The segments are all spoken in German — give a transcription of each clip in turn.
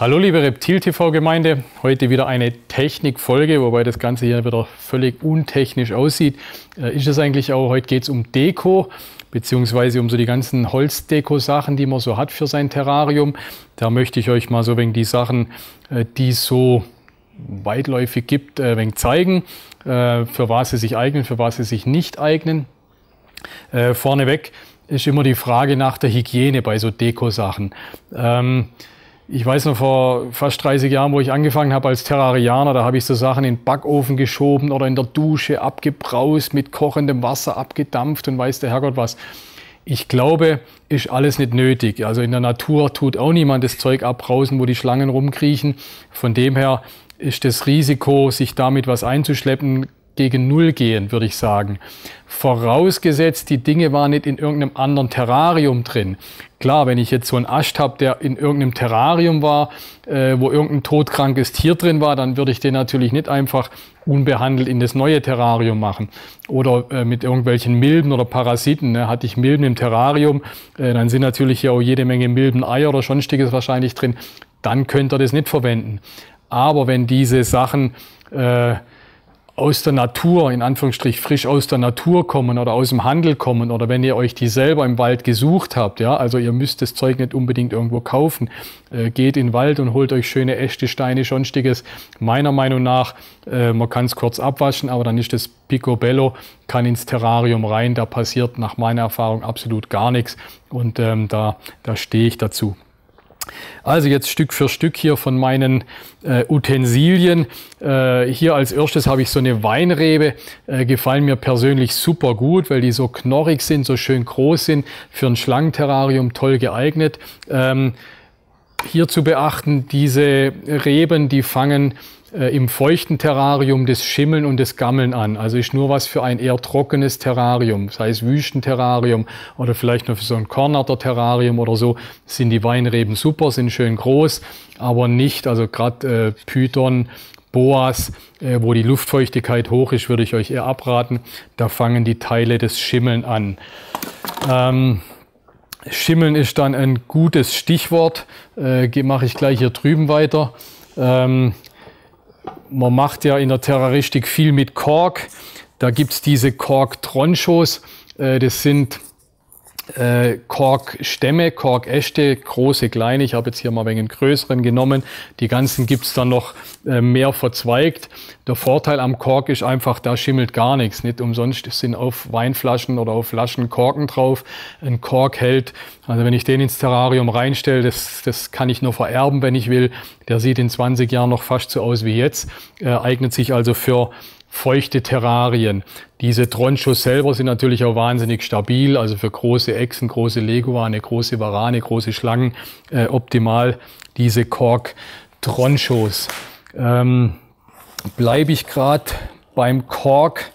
Hallo liebe Reptil-TV-Gemeinde, heute wieder eine Technikfolge, wobei das Ganze hier wieder völlig untechnisch aussieht. Äh, ist es eigentlich auch, heute geht es um Deko, beziehungsweise um so die ganzen Holzdeko-Sachen, die man so hat für sein Terrarium. Da möchte ich euch mal so wegen die Sachen, äh, die so weitläufig gibt, äh, wenig zeigen, äh, für was sie sich eignen, für was sie sich nicht eignen. Äh, vorneweg ist immer die Frage nach der Hygiene bei so Deko-Sachen. Ähm, ich weiß noch vor fast 30 Jahren, wo ich angefangen habe als Terrarianer, da habe ich so Sachen in den Backofen geschoben oder in der Dusche abgebraust, mit kochendem Wasser abgedampft und weiß der Herrgott was. Ich glaube, ist alles nicht nötig. Also in der Natur tut auch niemand das Zeug abbrausen, wo die Schlangen rumkriechen. Von dem her ist das Risiko, sich damit was einzuschleppen, gegen Null gehen, würde ich sagen. Vorausgesetzt, die Dinge waren nicht in irgendeinem anderen Terrarium drin. Klar, wenn ich jetzt so einen Ast habe, der in irgendeinem Terrarium war, äh, wo irgendein todkrankes Tier drin war, dann würde ich den natürlich nicht einfach unbehandelt in das neue Terrarium machen. Oder äh, mit irgendwelchen Milben oder Parasiten. Ne? Hatte ich Milben im Terrarium, äh, dann sind natürlich hier auch jede Menge Milbeneier oder sonstiges wahrscheinlich drin. Dann könnt ihr das nicht verwenden. Aber wenn diese Sachen äh, aus der Natur, in Anführungsstrich frisch aus der Natur kommen oder aus dem Handel kommen oder wenn ihr euch die selber im Wald gesucht habt, ja, also ihr müsst das Zeug nicht unbedingt irgendwo kaufen, äh, geht in den Wald und holt euch schöne echte Steine, sonstiges. Meiner Meinung nach, äh, man kann es kurz abwaschen, aber dann ist das Picobello, kann ins Terrarium rein, da passiert nach meiner Erfahrung absolut gar nichts und ähm, da, da stehe ich dazu. Also jetzt Stück für Stück hier von meinen äh, Utensilien. Äh, hier als erstes habe ich so eine Weinrebe. Äh, gefallen mir persönlich super gut, weil die so knorrig sind, so schön groß sind. Für ein Schlangenterrarium toll geeignet. Ähm, hier zu beachten, diese Reben, die fangen äh, im feuchten Terrarium das Schimmeln und das Gammeln an. Also ist nur was für ein eher trockenes Terrarium, sei es Wüstenterrarium oder vielleicht nur für so ein Kornatter-Terrarium oder so, sind die Weinreben super, sind schön groß, aber nicht, also gerade äh, Python, Boas, äh, wo die Luftfeuchtigkeit hoch ist, würde ich euch eher abraten. Da fangen die Teile des Schimmeln an. Ähm, Schimmeln ist dann ein gutes Stichwort. Äh, Mache ich gleich hier drüben weiter. Ähm, man macht ja in der Terroristik viel mit Kork. Da gibt es diese Kork-Tronchos. Äh, das sind äh, Korkstämme, Korkäste, große, kleine. Ich habe jetzt hier mal wegen größeren genommen. Die ganzen gibt es dann noch äh, mehr verzweigt. Der Vorteil am Kork ist einfach, da schimmelt gar nichts. Nicht umsonst sind auf Weinflaschen oder auf Flaschen Korken drauf. Ein Kork hält, also wenn ich den ins Terrarium reinstelle, das, das kann ich nur vererben, wenn ich will. Der sieht in 20 Jahren noch fast so aus wie jetzt. Äh, eignet sich also für feuchte Terrarien. Diese Tronchos selber sind natürlich auch wahnsinnig stabil, also für große Echsen, große Leguane, große Warane, große Schlangen äh, optimal diese Kork Tronchos. Ähm, Bleibe ich gerade beim Kork,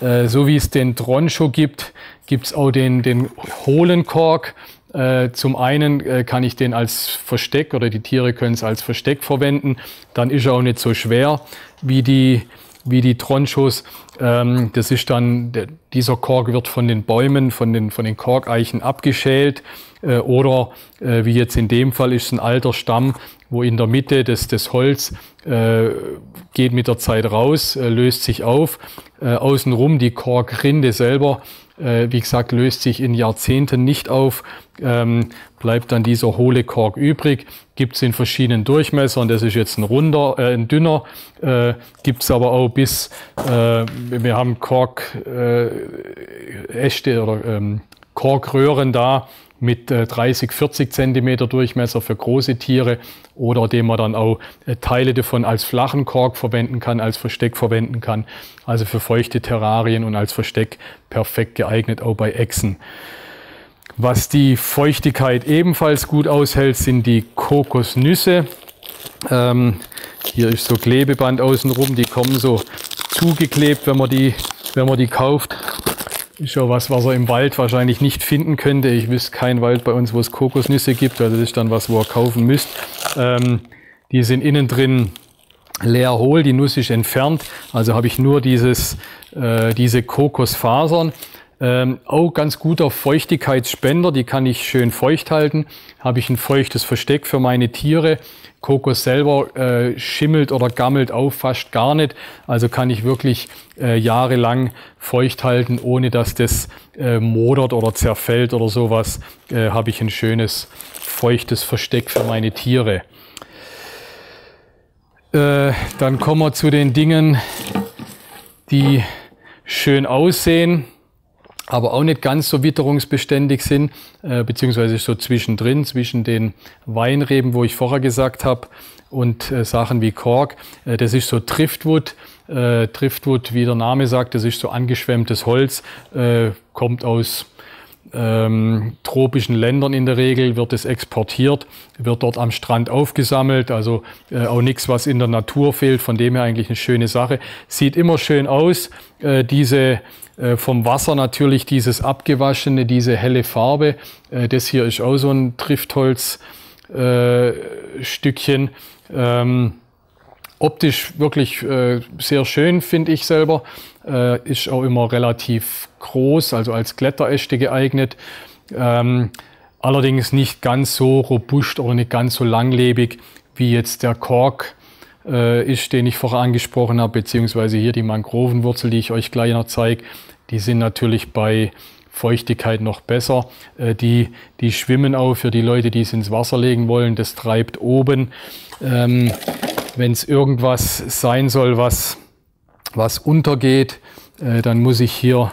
äh, so wie es den Troncho gibt, gibt es auch den, den hohlen Kork. Äh, zum einen äh, kann ich den als Versteck oder die Tiere können es als Versteck verwenden. Dann ist er auch nicht so schwer wie die wie die Tronchos. Ähm, das ist dann, der, dieser Kork wird von den Bäumen, von den, von den Korkeichen abgeschält. Äh, oder äh, wie jetzt in dem Fall ist ein alter Stamm, wo in der Mitte das, das Holz äh, geht mit der Zeit raus, äh, löst sich auf. Äh, außenrum die Korkrinde selber äh, wie gesagt, löst sich in Jahrzehnten nicht auf, ähm, bleibt dann dieser hohle Kork übrig. Gibt es in verschiedenen Durchmessern, das ist jetzt ein runder, äh, ein dünner, äh, gibt es aber auch bis, äh, wir haben Kork, äh, Äste oder ähm, Korkröhren da, mit 30, 40 Zentimeter Durchmesser für große Tiere oder dem man dann auch äh, Teile davon als flachen Kork verwenden kann, als Versteck verwenden kann. Also für feuchte Terrarien und als Versteck perfekt geeignet, auch bei Echsen. Was die Feuchtigkeit ebenfalls gut aushält, sind die Kokosnüsse. Ähm, hier ist so Klebeband außenrum, die kommen so zugeklebt, wenn man die, wenn man die kauft. Ist ja was, was er im Wald wahrscheinlich nicht finden könnte. Ich wüsste keinen Wald bei uns, wo es Kokosnüsse gibt. Also das ist dann was, wo ihr kaufen müsst. Ähm, die sind innen drin leer hohl, die Nuss ist entfernt. Also habe ich nur dieses, äh, diese Kokosfasern. Ähm, auch ganz guter Feuchtigkeitsspender, die kann ich schön feucht halten. Habe ich ein feuchtes Versteck für meine Tiere. Kokos selber äh, schimmelt oder gammelt auch fast gar nicht. Also kann ich wirklich äh, jahrelang feucht halten, ohne dass das äh, modert oder zerfällt oder sowas. Äh, Habe ich ein schönes feuchtes Versteck für meine Tiere. Äh, dann kommen wir zu den Dingen, die schön aussehen aber auch nicht ganz so witterungsbeständig sind, äh, beziehungsweise so zwischendrin, zwischen den Weinreben, wo ich vorher gesagt habe, und äh, Sachen wie Kork. Äh, das ist so Driftwood. Äh, Driftwood, wie der Name sagt, das ist so angeschwemmtes Holz, äh, kommt aus ähm, tropischen Ländern in der Regel, wird es exportiert, wird dort am Strand aufgesammelt, also äh, auch nichts, was in der Natur fehlt, von dem her eigentlich eine schöne Sache. Sieht immer schön aus, äh, diese äh, vom Wasser natürlich dieses abgewaschene, diese helle Farbe. Äh, das hier ist auch so ein Triftholzstückchen. Äh, ähm, optisch wirklich sehr schön, finde ich selber. ist auch immer relativ groß, also als Kletteräste geeignet. Ähm, allerdings nicht ganz so robust oder nicht ganz so langlebig wie jetzt der Kork äh, ist, den ich vorher angesprochen habe, beziehungsweise hier die Mangrovenwurzel, die ich euch gleich noch zeige. Die sind natürlich bei Feuchtigkeit noch besser. Äh, die, die schwimmen auch für die Leute, die es ins Wasser legen wollen. Das treibt oben. Ähm, Wenn es irgendwas sein soll, was, was untergeht, äh, dann muss ich hier,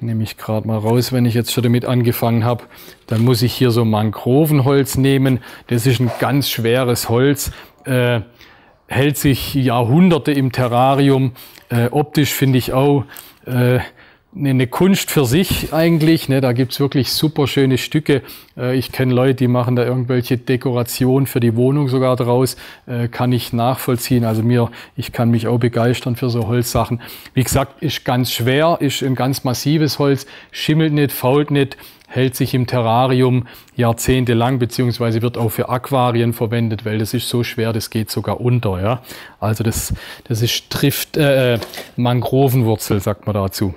nehme ich gerade mal raus, wenn ich jetzt schon damit angefangen habe, dann muss ich hier so Mangrovenholz nehmen. Das ist ein ganz schweres Holz. Äh, hält sich Jahrhunderte im Terrarium. Äh, optisch finde ich auch äh, eine Kunst für sich eigentlich. Ne? Da gibt's wirklich super schöne Stücke. Äh, ich kenne Leute, die machen da irgendwelche Dekorationen für die Wohnung sogar draus. Äh, kann ich nachvollziehen. Also mir, ich kann mich auch begeistern für so Holzsachen. Wie gesagt, ist ganz schwer, ist ein ganz massives Holz, schimmelt nicht, fault nicht hält sich im Terrarium jahrzehntelang, beziehungsweise wird auch für Aquarien verwendet, weil das ist so schwer, das geht sogar unter. Ja? Also das, das ist trifft äh, Mangrovenwurzel, sagt man dazu.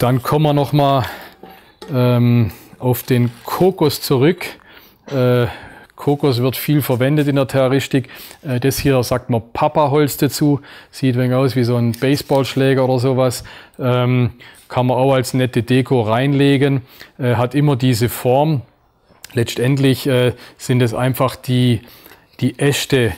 Dann kommen wir nochmal ähm, auf den Kokos zurück. Äh, Kokos wird viel verwendet in der Terroristik. Äh, das hier sagt man Papaholz dazu. Sieht wenig aus wie so ein Baseballschläger oder sowas. Ähm, kann man auch als nette Deko reinlegen. Äh, hat immer diese Form. Letztendlich äh, sind es einfach die, die Äste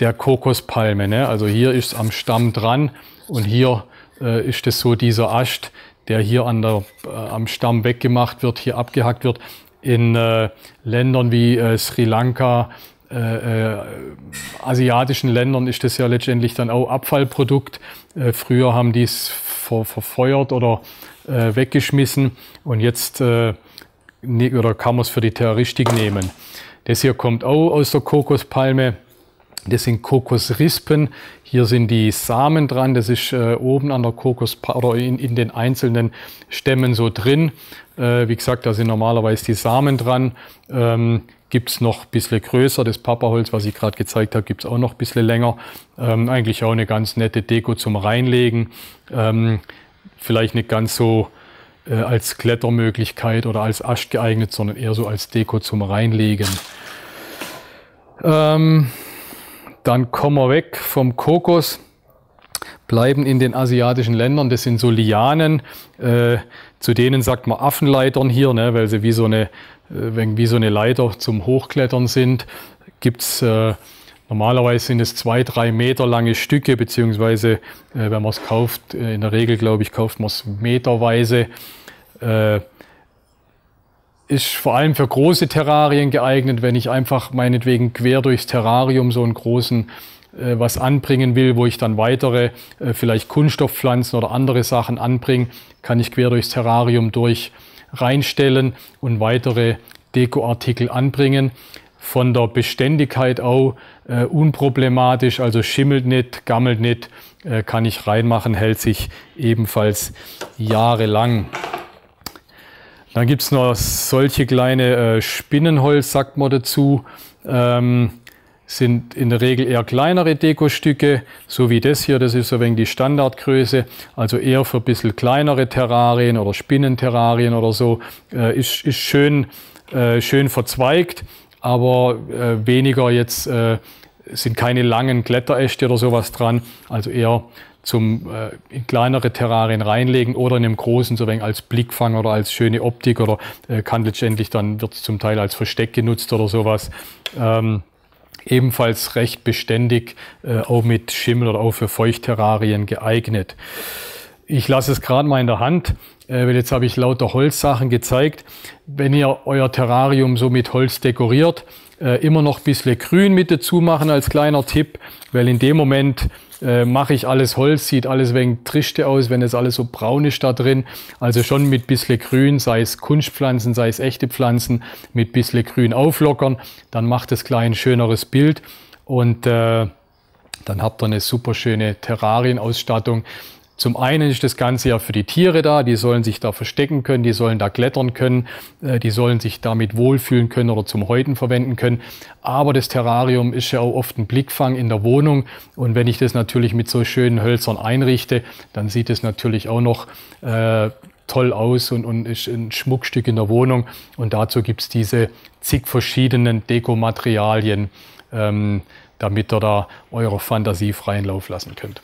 der Kokospalme. Ne? Also hier ist es am Stamm dran und hier ist es so dieser Ast, der hier an der, äh, am Stamm weggemacht wird, hier abgehackt wird. In äh, Ländern wie äh, Sri Lanka, äh, äh, asiatischen Ländern ist das ja letztendlich dann auch Abfallprodukt. Äh, früher haben die es ver verfeuert oder weggeschmissen und jetzt ne oder kann man es für die Terroristik nehmen. Das hier kommt auch aus der Kokospalme. Das sind Kokosrispen. Hier sind die Samen dran. Das ist äh, oben an der Kokos oder in, in, den einzelnen Stämmen so drin. Äh, wie gesagt, da sind normalerweise die Samen dran. Ähm, gibt es noch ein bisschen größer. Das Papaholz, was ich gerade gezeigt habe, gibt es auch noch ein bisschen länger. Ähm, eigentlich auch eine ganz nette Deko zum Reinlegen. Ähm, vielleicht nicht ganz so äh, als Klettermöglichkeit oder als Ast geeignet, sondern eher so als Deko zum Reinlegen. Ähm, dann kommen wir weg vom Kokos, bleiben in den asiatischen Ländern. Das sind so Lianen. Äh, zu denen sagt man Affenleitern hier, ne, weil sie wie so, eine, äh, wie so eine Leiter zum Hochklettern sind. Gibt's äh, Normalerweise sind es zwei, drei Meter lange Stücke, beziehungsweise äh, wenn man es kauft, äh, in der Regel glaube ich, kauft man es meterweise. Ist vor allem für große Terrarien geeignet, wenn ich einfach meinetwegen quer durchs Terrarium so einen großen äh, was anbringen will, wo ich dann weitere äh, vielleicht Kunststoffpflanzen oder andere Sachen anbringe, kann ich quer durchs Terrarium durch reinstellen und weitere Dekoartikel anbringen. Von der Beständigkeit auch äh, unproblematisch, also schimmelt nicht, gammelt nicht, äh, kann ich reinmachen, hält sich ebenfalls jahrelang. Dann gibt es noch solche kleine äh, Spinnenholz, sagt man dazu. Ähm, sind in der Regel eher kleinere Dekostücke, so wie das hier, das ist so wenig die Standardgröße, also eher für ein bisschen kleinere Terrarien oder Spinnenterrarien oder so, äh, ist, ist schön, äh, schön verzweigt, aber äh, weniger jetzt, äh, sind keine langen Kletteräste oder sowas dran, also eher zum äh, in kleinere Terrarien reinlegen oder in einem großen so wenig als Blickfang oder als schöne Optik oder äh, kann letztendlich dann wird es zum Teil als Versteck genutzt oder sowas. Ähm, ebenfalls recht beständig, äh, auch mit Schimmel oder auch für Feuchtterrarien geeignet. Ich lasse es gerade mal in der Hand, äh, weil jetzt habe ich lauter Holzsachen gezeigt. Wenn ihr euer Terrarium so mit Holz dekoriert, äh, immer noch ein bisschen grün mit dazu machen als kleiner Tipp, weil in dem Moment äh, mache ich alles Holz, sieht alles wegen Trischte aus, wenn es alles so braun ist da drin. Also schon mit bisschen Grün, sei es Kunstpflanzen, sei es echte Pflanzen, mit bisschen Grün auflockern, dann macht es gleich ein schöneres Bild und äh, dann habt ihr eine super schöne Terrarienausstattung. Zum einen ist das Ganze ja für die Tiere da, die sollen sich da verstecken können, die sollen da klettern können, äh, die sollen sich damit wohlfühlen können oder zum Häuten verwenden können. Aber das Terrarium ist ja auch oft ein Blickfang in der Wohnung und wenn ich das natürlich mit so schönen Hölzern einrichte, dann sieht es natürlich auch noch äh, toll aus und, und ist ein Schmuckstück in der Wohnung. Und dazu gibt es diese zig verschiedenen Dekomaterialien, ähm, damit ihr da eurer Fantasie freien Lauf lassen könnt.